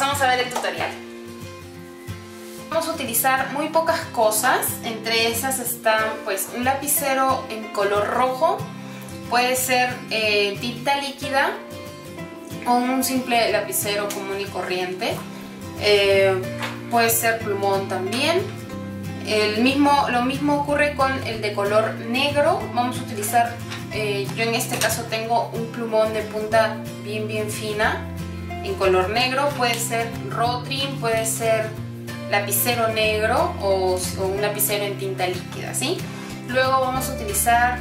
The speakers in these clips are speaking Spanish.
Vamos a ver el tutorial. Vamos a utilizar muy pocas cosas, entre esas están pues un lapicero en color rojo, puede ser eh, tinta líquida o un simple lapicero común y corriente, eh, puede ser plumón también, el mismo, lo mismo ocurre con el de color negro, vamos a utilizar, eh, yo en este caso tengo un plumón de punta bien bien fina, en color negro, puede ser Rotring, puede ser lapicero negro o, un lapicero en tinta líquida, ¿sí? Luego vamos a utilizar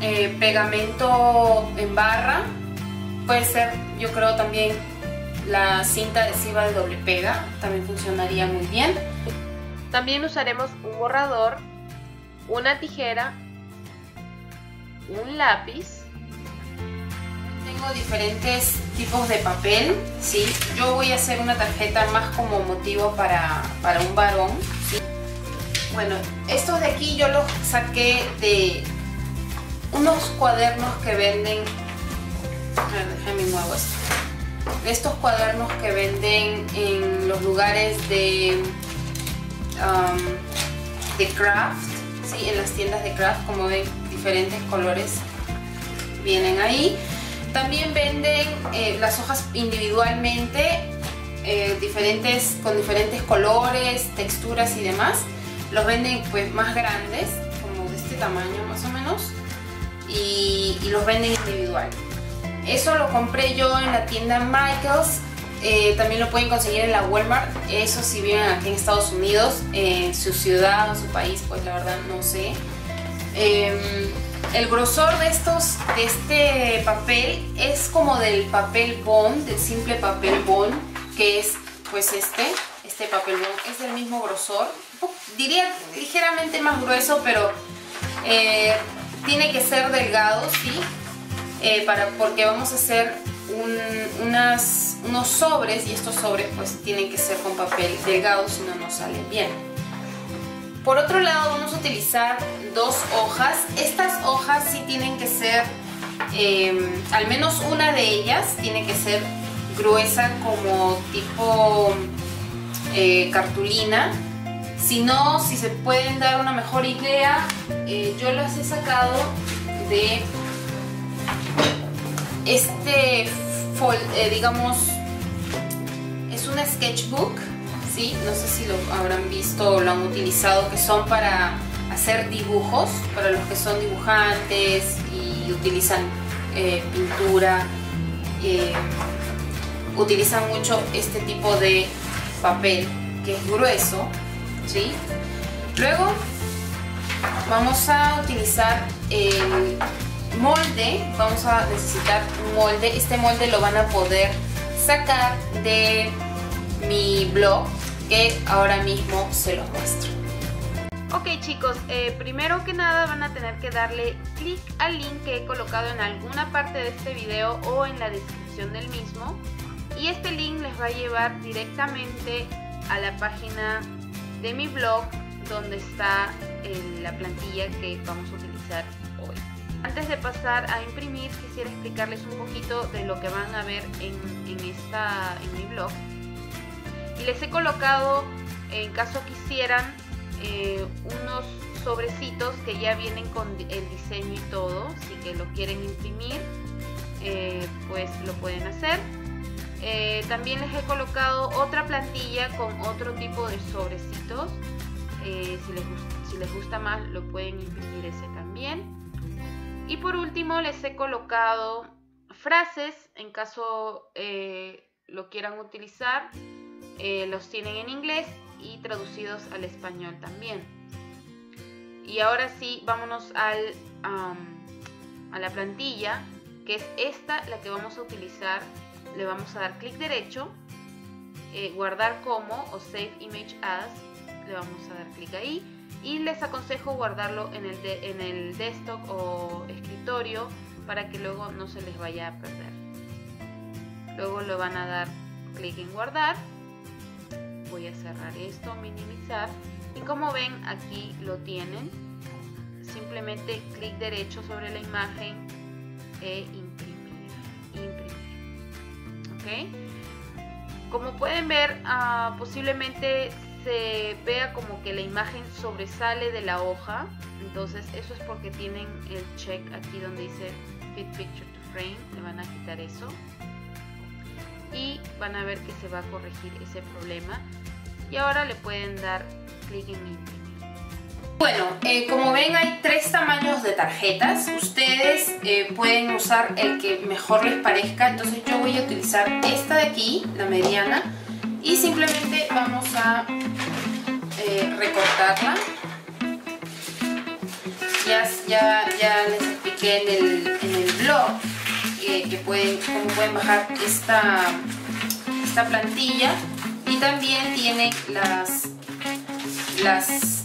eh, pegamento en barra, puede ser yo creo también la cinta adhesiva de doble pega, también funcionaría muy bien. También usaremos un borrador, una tijera, un lápiz tengo diferentes tipos de papel, ¿sí? Yo voy a hacer una tarjeta más como motivo para, un varón, Bueno, estos de aquí yo los saqué de unos cuadernos que venden... A ver, muevo esto. Estos cuadernos que venden en los lugares de... Um, de craft, ¿sí? En las tiendas de craft, como ven, diferentes colores vienen ahí. También venden eh, las hojas individualmente, eh, diferentes, con diferentes colores, texturas y demás. Los venden pues más grandes, como de este tamaño más o menos, y, los venden individual. Eso lo compré yo en la tienda Michaels. Eh, también lo pueden conseguir en la Walmart. Eso si viven aquí en Estados Unidos, en su ciudad o su país, pues la verdad no sé. El grosor de estos, de este papel es como del papel bond, del simple papel bond, que es pues este, este papel bond, es del mismo grosor. Diría ligeramente más grueso, pero eh, tiene que ser delgado, ¿sí? Eh, para, porque vamos a hacer unas, unos sobres y estos sobres pues tienen que ser con papel delgado, si no, no salen bien. Por otro lado vamos a utilizar dos hojas. Estas hojas sí tienen que ser, em, al menos una de ellas tiene que ser gruesa como tipo eh, cartulina. Si no, si se pueden dar una mejor idea, eh, yo las he sacado de este, eh, digamos, es un sketchbook no sé si lo habrán visto o lo han utilizado, que son para hacer dibujos, para los que son dibujantes y utilizan eh, pintura, eh, utilizan mucho este tipo de papel que es grueso, ¿sí? Luego vamos a utilizar el molde, vamos a necesitar un molde, este molde lo van a poder sacar de mi blog que ahora mismo se los muestro. Ok chicos, eh, primero que nada van a tener que darle clic al link que he colocado en alguna parte de este video o en la descripción del mismo y este link les va a llevar directamente a la página de mi blog donde está eh, la plantilla que vamos a utilizar hoy. Antes de pasar a imprimir quisiera explicarles un poquito de lo que van a ver en, esta, en mi blog y les he colocado, en caso quisieran, eh, unos sobrecitos que ya vienen con el diseño y todo. Si que lo quieren imprimir, eh, pues lo pueden hacer. Eh, también les he colocado otra plantilla con otro tipo de sobrecitos. si, les gusta, si les gusta más, lo pueden imprimir ese también. Y por último, les he colocado frases en caso lo quieran utilizar los tienen en inglés y traducidos al español también. Y ahora sí, vámonos al, a la plantilla, que es esta la que vamos a utilizar. Le vamos a dar clic derecho, eh, guardar como o save image as, le vamos a dar clic ahí. Y les aconsejo guardarlo en el, en el desktop o escritorio para que luego no se les vaya a perder. Luego le van a dar clic en guardar voy a cerrar esto, minimizar y como ven aquí lo tienen simplemente clic derecho sobre la imagen e imprimir, imprimir. ¿ok? como pueden ver, ah, posiblemente se vea como que la imagen sobresale de la hoja. Entonces eso es porque tienen el check aquí donde dice Fit Picture to Frame. Le van a quitar eso. Y van a ver que se va a corregir ese problema. Y ahora le pueden dar clic en imprimir. Bueno, eh, como ven hay tres tamaños de tarjetas. Ustedes eh, pueden usar el que mejor les parezca. Entonces yo voy a utilizar esta de aquí, la mediana. Y simplemente vamos a eh, recortarla. Ya, ya, ya, les expliqué en el, en el blog que pueden, cómo pueden bajar esta, esta plantilla. Y también tienen las, las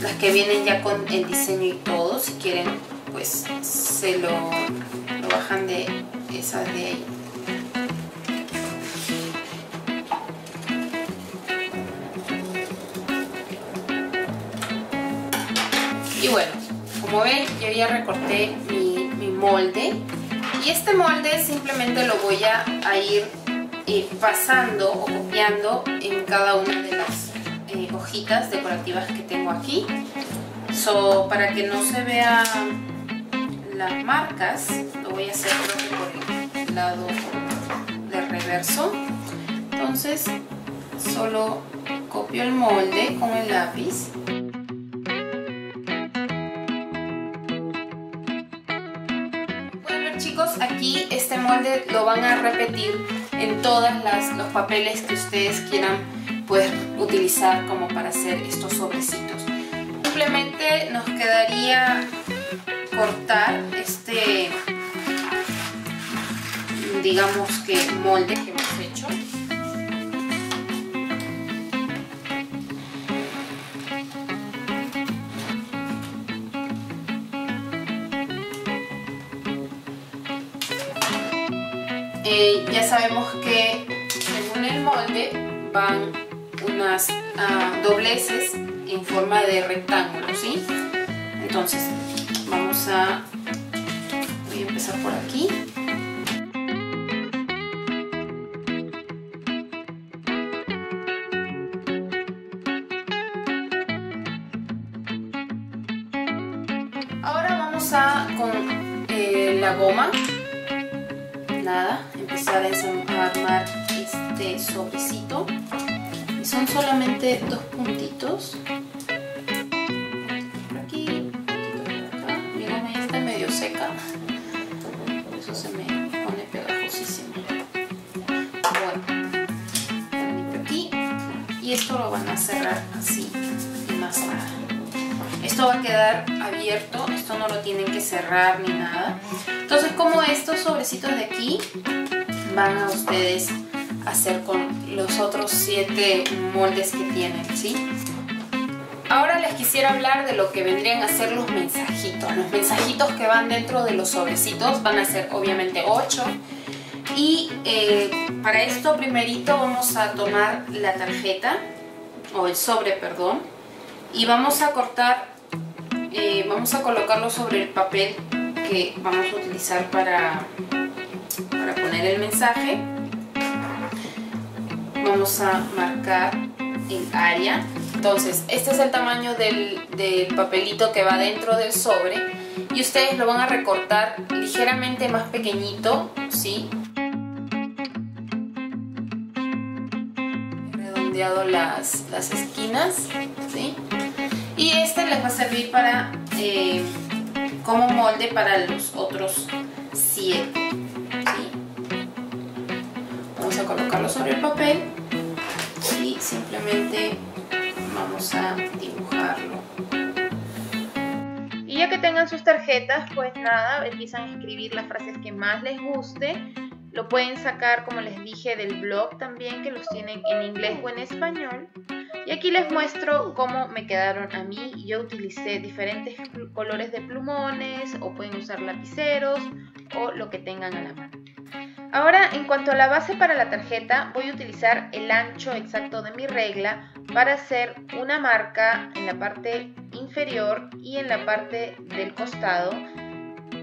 las que vienen ya con el diseño y todo, si quieren pues se lo, lo bajan de esa de ahí. Y bueno, como ven yo ya recorté molde y este molde simplemente lo voy a, ir eh, pasando o copiando en cada una de las eh, hojitas decorativas que tengo aquí. So, para que no se vean las marcas, lo voy a hacer por el lado de reverso. Entonces, solo copio el molde con el lápiz. Este molde lo van a repetir en todos los papeles que ustedes quieran poder utilizar como para hacer estos sobrecitos. Simplemente nos quedaría cortar este, digamos que molde que Eh, ya sabemos que según el molde van unas ah, dobleces en forma de rectángulo, ¿sí? Entonces, vamos a... Voy a empezar por aquí. Ahora vamos a, con eh, la goma, nada, empezar a armar este sobrecito. Son solamente dos puntitos. Por aquí, por acá. Mi goma ya está medio seca. Por eso se me pone pegajosísimo. Bueno por aquí. Y esto lo van a cerrar así y más nada. Esto va a quedar abierto, esto no lo tienen que cerrar ni nada. Entonces como estos sobrecitos de aquí van a ustedes hacer con los otros siete moldes que tienen, ¿sí? Ahora les quisiera hablar de lo que vendrían a ser los mensajitos. Los mensajitos que van dentro de los sobrecitos van a ser obviamente 8. Y eh, para esto primerito vamos a tomar la tarjeta, o el sobre, perdón, y vamos a cortar, eh, vamos a colocarlo sobre el papel que vamos a utilizar para, para el mensaje vamos a marcar el área entonces este es el tamaño del, papelito que va dentro del sobre y ustedes lo van a recortar ligeramente más pequeñito ¿sí? redondeado las, las esquinas ¿sí? y este les va a servir para eh, como molde para los otros siete vamos a colocarlo sobre el papel y simplemente vamos a dibujarlo. Y ya que tengan sus tarjetas, pues nada, empiezan a escribir las frases que más les guste. Lo pueden sacar, como les dije, del blog también, que los tienen en inglés o en español. Y aquí les muestro cómo me quedaron a mí. Yo utilicé diferentes colores de plumones o pueden usar lapiceros o lo que tengan a la mano. Ahora, en cuanto a la base para la tarjeta, voy a utilizar el ancho exacto de mi regla para hacer una marca en la parte inferior y en la parte del costado,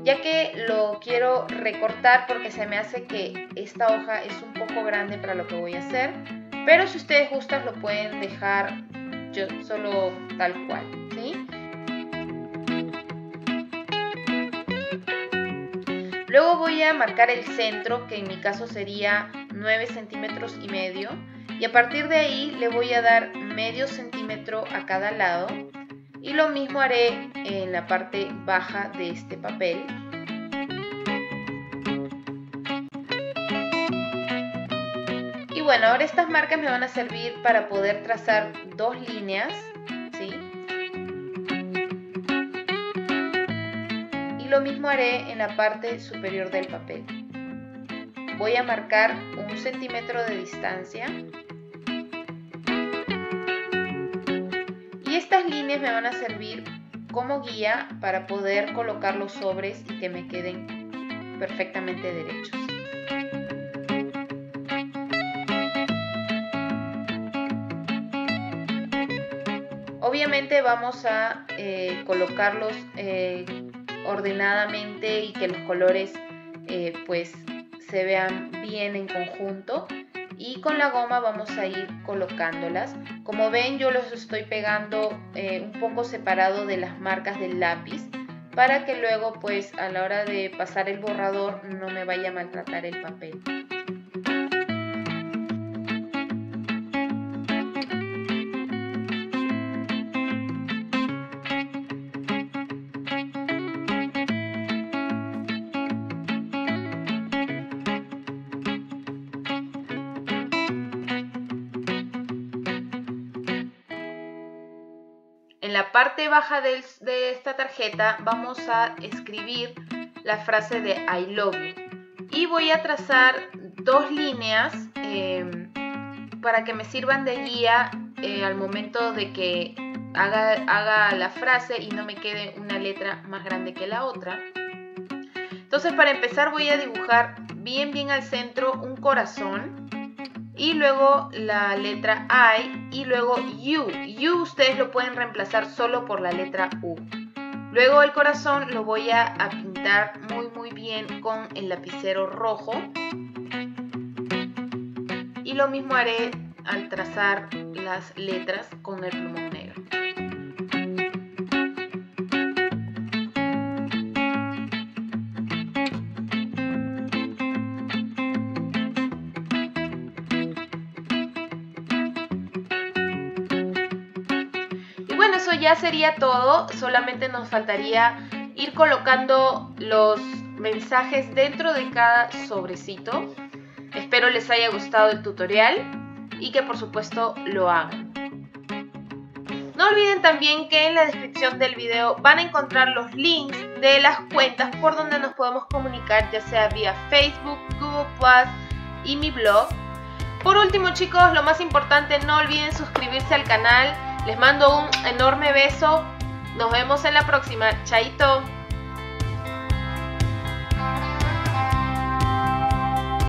ya que lo quiero recortar porque se me hace que esta hoja es un poco grande para lo que voy a hacer, pero si ustedes gustan lo pueden dejar yo solo tal cual, Luego voy a marcar el centro, que en mi caso sería 9 centímetros y medio. Y a partir de ahí le voy a dar medio centímetro a cada lado. Y lo mismo haré en la parte baja de este papel. Y bueno, ahora estas marcas me van a servir para poder trazar dos líneas lo mismo haré en la parte superior del papel. Voy a marcar un centímetro de distancia. Y estas líneas me van a servir como guía para poder colocar los sobres y que me queden perfectamente derechos. Obviamente vamos a eh, colocarlos eh, ordenadamente y que los colores eh, pues se vean bien en conjunto. Y con la goma vamos a ir colocándolas. Como ven yo los estoy pegando eh, un poco separado de las marcas del lápiz para que luego pues a la hora de pasar el borrador no me vaya a maltratar el papel En la parte baja de, esta tarjeta vamos a escribir la frase de I love you. Y voy a trazar dos líneas em, para que me sirvan de guía eh, al momento de que haga, haga la frase y no me quede una letra más grande que la otra. Entonces para empezar voy a dibujar bien bien al centro un corazón y luego la letra I y luego U. U ustedes lo pueden reemplazar solo por la letra U. Luego el corazón lo voy a, a pintar muy muy bien con el lapicero rojo. Y lo mismo haré al trazar las letras con el plumón ya sería todo. Solamente nos faltaría ir colocando los mensajes dentro de cada sobrecito. Espero les haya gustado el tutorial y que por supuesto lo hagan. No olviden también que en la descripción del video van a encontrar los links de las cuentas por donde nos podemos comunicar, ya sea vía Facebook, Google Plus y mi blog. Por último chicos, lo más importante, no olviden suscribirse al canal les mando un enorme beso. Nos vemos en la próxima. Chaito.